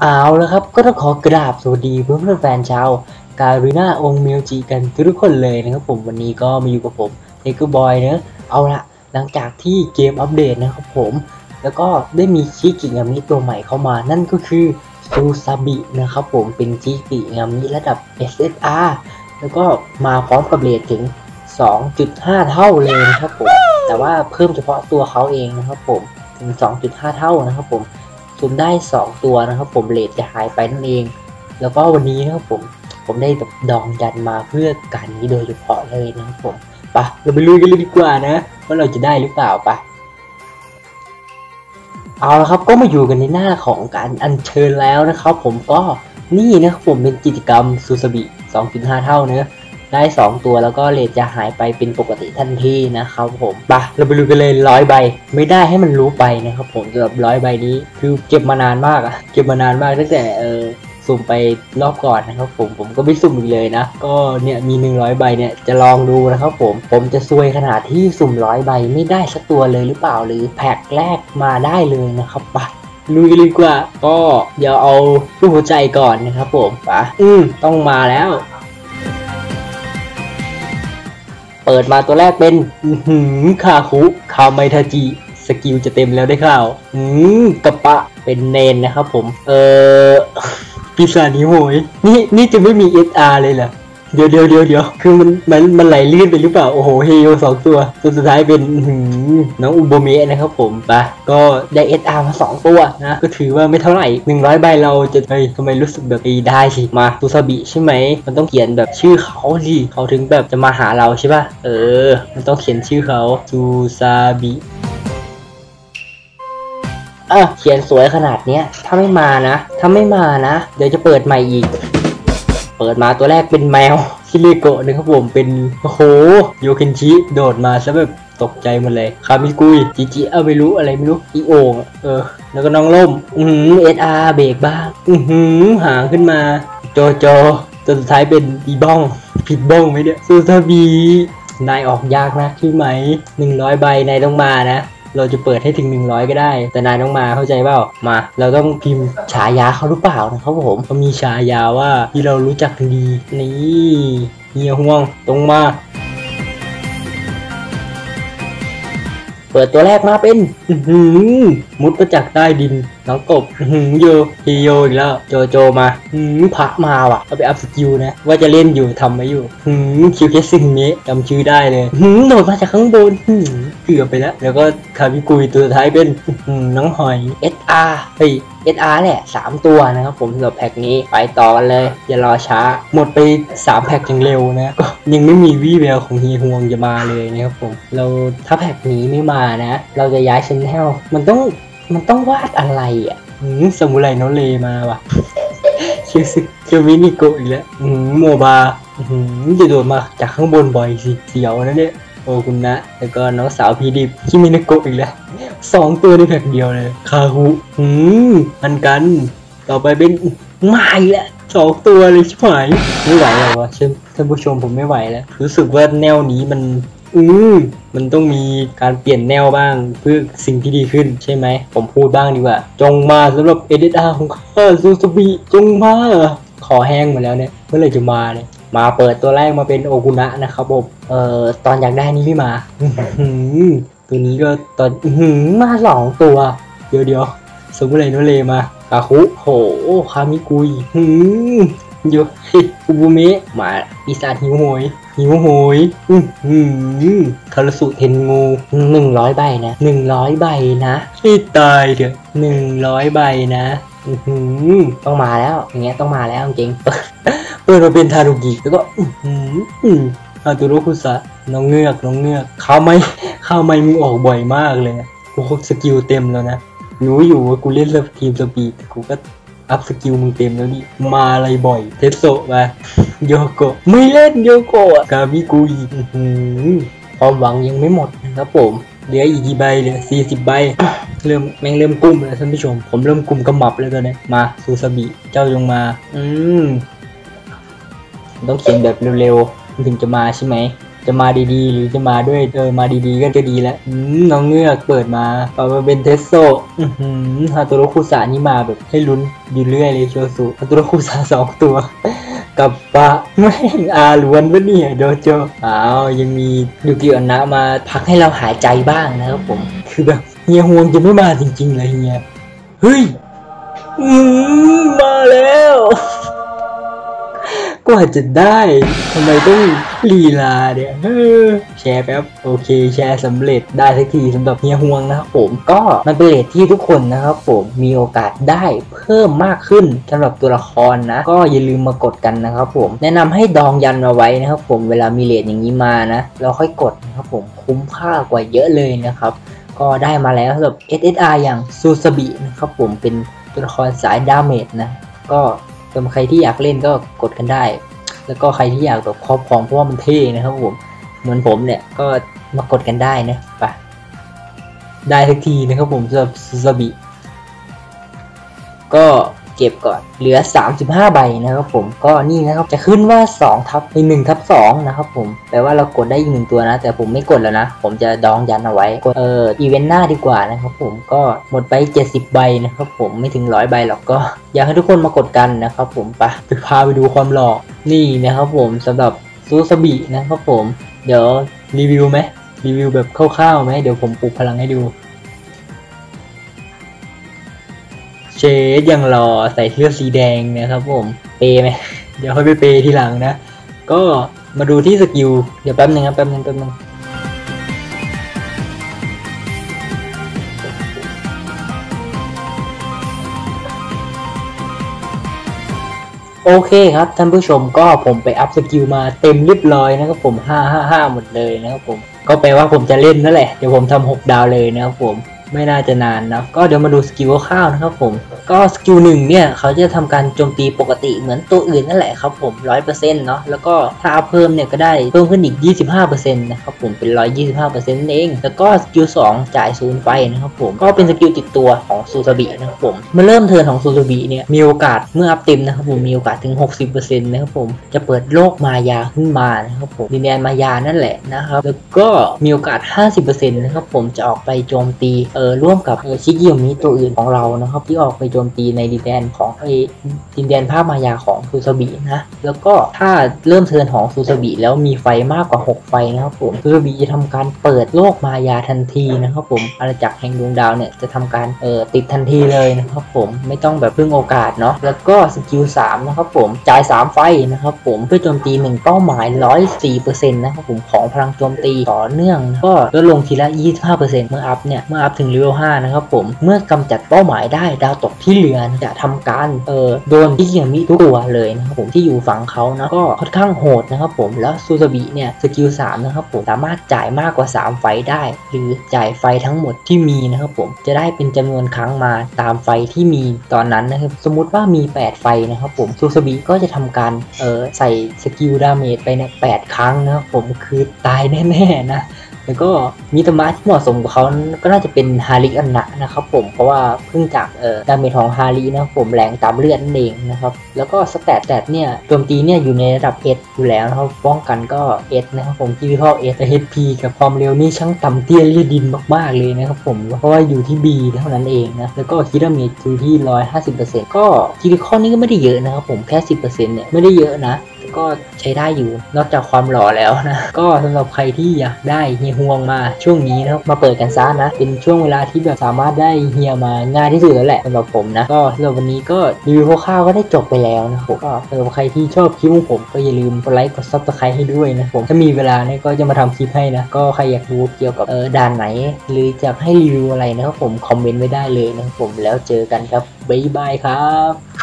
เอาแล้วครับก็ต้องขอกราบสวัสดีเพื่อนเพื่อนแฟนชาวการีนาองค์เมลจีกันทุกคนเลยนะครับผมวันนี้ก็มาอยู่กับผมเอกบอยเนอะเอาละหลังจากที่เกมอัปเดตนะครับผม แล้วก็ได้มีชิกิงามิตัวใหม่เข้ามา นั่นก็คือซูซาบินะครับผมเป็นชิกิงามิระดับ SSR แล้วก็มาพร้อมกับเรทถึง 2.5 เท่าเลยนะครับผม แต่ว่าเพิ่มเฉพาะตัวเขาเองนะครับผมถึง 2.5 เท่านะครับผม ซูมได้ 2 ตัวนะครับ ผมเรทจะหายไปนั่นเอง แล้วก็วันนี้นะครับผมผมได้แบบดองดันมาเพื่อการนี้โดยเฉพาะเลยนะครับผมไปะเราไปลุยกันเลยดีกว่านะว่าเราจะได้หรือเปล่าไปะเอาละครับก็มาอยู่กันในหน้าของการอัญเชิญแล้วนะครับ ผมก็นี่นะครับผมเป็นกิจกรรมซูซาบิ 2.5 เท่าเนะ ได้ 2 ตัวแล้วก็เรทจะหายไปเป็นปกติทันทีนะครับผมปะเราไปลุยกันเลยร้อยใบ ไม่ได้ให้มันรู้ไปนะครับผมสำหรับร้อยใบนี้คือเก็บมานานมากอะเก็บมานานมากตั้งแต่เออสุ่มไปรอบก่อนนะครับผมผมก็ไม่สุ่มอีกเลยนะ ก็เนี่ยมี 100 ใบเนี่ยจะลองดูนะครับผมผมจะซวยขนาดที่สุ่มร้อยใบไม่ได้สักตัวเลยหรือเปล่าหรือแพ็คแรกมาได้เลยนะครับปะลุยกันเลยดีกว่า ก็เดี๋ยวเอารูปหัวใจก่อนนะครับผมปะอืมต้องมาแล้ว เปิดมาตัวแรกเป็นหืมคาคุคาไมทาจิสกิลจะเต็มแล้วได้ข่าวหืมกระปะเป็นเนนนะครับผม เออปีศาจนี้โหยนี่นี่จะไม่มี SR เลยเหรอ เดี๋ยวเดี๋ยวเดี๋ยวเดี๋ยวคือมันมันมันไหลลื่นไปหรือเปล่า โอ้โหเฮโยสองตัวตัวสุดท้ายเป็นน้องอุโบเมะนะครับผมปะก็ได้ SR มาสองตัวนะ ก็ถือว่าไม่เท่าไหร่หนึ่งร้อยใบเราจะเฮ้ยทำไมรู้สึกแบบดีได้สิมาตูซาบิใช่ไหม มันต้องเขียนแบบชื่อเขาสิเขาถึงแบบจะมาหาเราใช่ป่ะ เออ มันต้องเขียนชื่อเขาซูซาบิอะเขียนสวยขนาดเนี้ย ถ้าไม่มานะ ถ้าไม่มานะ เดี๋ยวจะเปิดใหม่อีก เปิดมาตัวแรกเป็นแมวชิเลโกะนะครับผมเป็นโอ้โหโยเคนชิโดดมาซะแบบตกใจหมดเลยคามิกุยจิจิเอาไม่รู้อะไรไม่รู้อีโอ่งเออ แล้วก็น้องล่ม อือหือเอสอาร์เบรกบ้างอือหือหางขึ้นมา โจโจตัวสุดท้ายเป็นอีบ้อง ผิดบ้องไหมเนี่ยซูซาบีนายออกยากนะใช่ไหมหนึ่งร้อยใบนายต้องมานะ เราจะเปิดให้ถึง 100 ก็ได้ แต่นายต้องมาเข้าใจเปล่ามา เราต้องพิมพ์ฉายาเขาหรือเปล่านะครับผมเขามีฉายาว่าที่เรารู้จักดี นี่เฮียห่วงตรงมาเปิดตัวแรกมาเป็นหือมุดมาจากใต้ดินน้องกบอื้อหือโยฮีโยอีกแล้ว โจโจมาหือพักมาว่ะเอาไปอัพสกิลนะ ว่าจะเล่นอยู่ทำไม่อยู่หือคิวเคสซิงเมะจำชื่อได้เลยหือโดดมาจากข้างบนหือ เกือบไปแล้ว แล้วก็คาบิกุยตัวท้ายเป็นน้องหอย SR เฮ้ย SR แหละ 3 ตัวนะครับผมสำหรับแพ็กนี้ไปต่อกันเลย อย่ารอช้า หมดไป 3 แพ็กอย่างเร็วนะ ก็ยังไม่มีวี่แววของเฮียฮวงจะมาเลยนะครับผม เราถ้าแพ็กนี้ไม่มานะ เราจะย้ายชแนลมันต้องมันต้องวาดอะไรอะหืมสมุไรโนเลมาว่ะคิวซึคิวมินิโกอีกแล้วอืมโมบาอื้อหืมจะโดดมาจากข้างบนบ่อยสิเสียวนะเนี่ย โอคุณนะ แล้วก็น้องสาวพีดิบคิมินาโกะอีกแล้วสองตัวในแพ็กเดียวเลย คาฮุหืมอันกัน ต่อไปเป็นมาอีกแล้วสองตัวเลยชิบหายไม่ไหวแล้ววะเช่นท่านผู้ชมผมไม่ไหวแล้ว รู้สึกว่าแนวนี้มัน อืมมันต้องมีการเปลี่ยนแนวบ้าง เพื่อสิ่งที่ดีขึ้นใช่ไหม ผมพูดบ้างดีกว่า จงมาสำหรับเอเดอาของข้าซูซูบิจงมาขอแห้งหมาแล้วเนี่ยเมื่อไหรจะมาเนี่ยมาเปิดตัวแรกมาเป็นโอกุนะนะครับผม เอ่อตอนอยากได้นี่ไม่มาอื้อหือตัวนี้ก็ตอนอื้อหือมาสองตัว เดี๋ยวเดี๋ยวสมุไรโนเลมาคาคุโหคามิกุยหืมโยเฮอุบุเมะมาปีศาจหิวโหยหิวโหยอื้อหือคารุสุเทนงูหนึ่งร้อยใบนะหนึ่งร้อยใบนะให้ตายเถอะหนึ่งร้อยใบนะอือหือต้องมาแล้วอย่างเงี้ยต้องมาแล้วจริงเปิดมาเป็นทารุกิแล้วก็อื้อหื อาตุโรคุสะน้องเงือกน้องเงือกข้าวไม่ข้าวไม่มึงออกบ่อยมากเลยอะกูคสกิลเต็มแล้วนะรู้อยู่ว่ากูเล่นทีมสปีดกูก็อัพสกิลมึงเต็มแล้วนี่มาอะไรบ่อย เทสโซมาโยโกะไม่เล่นโยโกะกามิกุยอื้อหือความหวังยังไม่หมดนะครับผมเหลืออีกกี่ใบเหลือสี่สิบใบ เริ่มแม่งเริ่มกุ้มแล้วท่านผู้ชม ผมเริ่มกุ้มกำมับแล้วตอนนี้มาซูซาบิเจ้าจงมา อืม ต้องเขียนแบบเร็วๆ มันถึงจะมาใช่ไหมจะมาดีๆ หรือจะมาด้วยเออมาดีๆ ก็จะดีแล้วน้องเงือกเปิดมาเอามาเป็นเทสโซอือหือฮาโตโรคุสานี่มาแบบให้ลุ้นอยู่เรื่อยเลยโชสุฮาโตโรคุสาสองตัว กับปะแม่งอาล้วนปะเนี่ยโดโจอ้าวยังมียูกิอนะมาพักให้เราหายใจบ้างนะครับผม คือแบบเฮียฮวงจะไม่มาจริงๆเลยเฮียเฮ้ยมาแล้ว กว่าจะได้ทำไมต้องลีลาเนี่ยแชร์แป๊บโอเค แชร์สำเร็จได้สักทีสำหรับเฮียฮวงนะครับผมก็มันเป็นเลทที่ทุกคนนะครับผมมีโอกาสได้เพิ่มมากขึ้นสำหรับตัวละครนะ ก็อย่าลืมมากดกันนะครับผมแนะนำให้ดองยันเอาไว้นะครับผมเวลามีเลทอย่างนี้มานะ เราค่อยกดนะครับผมคุ้มค่ากว่าเยอะเลยนะครับก็ได้มาแล้วสำหรับ SSR อย่างซูซาบินะครับผมเป็นตัวละครสาย damage นะก็ สำหรับใครที่อยากเล่นก็กดกันได้ แล้วก็ใครที่อยากแบบครอบครองเพราะว่ามันเท่นะครับผมเหมือนผมเนี่ยก็มากดกันได้นะไปได้ทันทีนะครับผมสำหรับซูซาบิก็ เก็บก่อน เหลือ 35 ใบนะครับผมก็นี่นะครับจะขึ้นว่า2ทับไป1ทับ2นะครับผมแปลว่าเรากดได้อีกหนึ่งตัวนะ แต่ผมไม่กดแล้วนะ ผมจะดองยันต์เอาไว้กดเอออีเวนต์หน้าดีกว่านะครับผมก็หมดไป 70 ใบนะครับผมไม่ถึง100ใบหรอกก็ อยากให้ทุกคนมากดกันนะครับผมไปไปพาไปดูความหล่อนี่นะครับผมสำหรับซูซาบินะครับผม เดี๋ยวรีวิวไหมรีวิวแบบคร่าวๆไหมเดี๋ยวผมปลุกพลังให้ดู เชดยังรอใส่เสื้อสีแดงนะครับผม เปย์ไหมเดี๋ยวค่อยไปเปย์ทีหลังนะ ก็มาดูที่สกิล เดี๋ยวแป๊บนึงครับแป๊บนึงแป๊บนึงโอเคครับท่านผู้ชมก็ผมไป up skill มาเต็มเรียบร้อยนะครับผม 555 หมดเลยนะครับผม ก็แปลว่าผมจะเล่นนั่นแหละ เดี๋ยวผมทำ6ดาวเลยนะครับผม ไม่น่าจะนานนะก็เดี๋ยวมาดู skill คร่าวๆนะครับผม ก็ skill หนึ่งเนี่ยเขาจะทำการโจมตีปกติเหมือนตัวอื่นนั่นแหละครับผม100%เนาะแล้วก็ถ้าเอาเพิ่มเนี่ยก็ได้เพิ่มขึ้นอีก 25%นะครับผมเป็น 125%นั่นเอง แล้วก็ skill 2จ่ายศูนย์ไปนะครับผมก็เป็น skill ติดตัวของซูซาบินะครับผมเมื่อเริ่ม turn ของซูซาบิเนี่ยมีโอกาสเมื่อ up เต็มนะครับผมมีโอกาสถึง 60%นะครับผมจะเปิดโลกมายาขึ้นมานะครับผมดินแดนมายานั่นแหละนะครับแล้วก็มีโอกาส 50%นะครับผมจะออกไปโจมตีเออร่วมกับเออชิกิโยมิตัวอื่นของเรานะครับที่ออกไปโจมตีในดินแดนของไอดินแดนภาพมายาของซูซาบินะ แล้วก็ถ้าเริ่ม turn ของซูซาบิแล้วมีไฟมากกว่า 6 ไฟนะครับผมซูซาบิจะทำการเปิดโลกมายาทันทีนะครับผมอาณาจักรแห่งดวงดาวเนี่ยจะทำการเอ่อติดทันทีเลยนะครับผมไม่ต้องแบบพึ่งโอกาสเนาะแล้วก็ skill 3นะครับผมจ่าย 3 ไฟนะครับผมเพื่อโจมตี 1 เป้าหมาย 104%นะครับผมของพลังโจมตีต่อเนื่อง ก็ลดลงทีละ 25%เมื่อ up เนี่ยเมื่อ up ถึง level 5นะครับผมเมื่อกำจัดเป้าหมายได้ดาวตกที่เหลือจะทำการเออโดนที่ยังมีทุกตัวเลยนะครับผมที่อยู่ฝั่งเขานะก็ค่อนข้างโหดนะครับผมแล้วซูซาบิเนี่ย skill 3นะครับผมสามารถจ่ายมากกว่า 3 ไฟได้ หรือจ่ายไฟทั้งหมดที่มีนะครับผมจะได้เป็นจำนวนครั้งมาตามไฟที่มีตอนนั้นนะครับสมมุติว่ามี 8 ไฟนะครับผมซูซาบิก็จะทำการเออใส่ skill damage ไปเนี่ย8ครั้งนะครับผมคือตายแน่ๆนะ แล้วก็มิตามะที่เหมาะสมกับเขาก็น่าจะเป็นฮาริอันนะนะครับผมเพราะว่าเนื่องจากเอ่อ damage ของฮารินะครับผมแรงตามเลือดนั่นเองนะครับแล้วก็ stat stat เนี่ยโจมตีเนี่ยอยู่ในระดับ S ออยู่แล้วนะครับป้องกันก็ S นะครับผมที่ข้อ S แต่ HP กับความเร็วนี่ช่างต่ำเตี้ยเลียดินมากๆเลยนะครับผมเพราะว่าอยู่ที่ B เท่านั้นเองนะแล้วก็คิด damage อยู่ที่ 150%ก็ critical นี่ก็ไม่ได้เยอะนะครับผมแค่ 10%เนี่ยไม่ได้เยอะนะ ก็ใช้ได้อยู่ นอกจากความหล่อแล้วนะ ก็สำหรับใครที่อยากได้เฮียฮวงมาช่วงนี้นะมาเปิดกันซะนะ เป็นช่วงเวลาที่แบบสามารถได้เฮียมาง่ายที่สุดแล้วแหละสำหรับผมนะ ก็สำหรับวันนี้ก็รีวิวคร่าวๆก็ได้จบไปแล้วนะครับก็สำหรับใครที่ชอบคลิปของผมก็อย่าลืมกดไลค์กด subscribe ให้ด้วยนะผมถ้ามีเวลาเนี่ยก็จะมาทำคลิปให้นะ ก็ใครอยากรู้เกี่ยวกับเออด่านไหน หรือจะให้รีวิวอะไรนะครับผมคอมเมนต์ไว้ได้เลยนะครับผมแล้วเจอกันครับบ๊ายบายครับ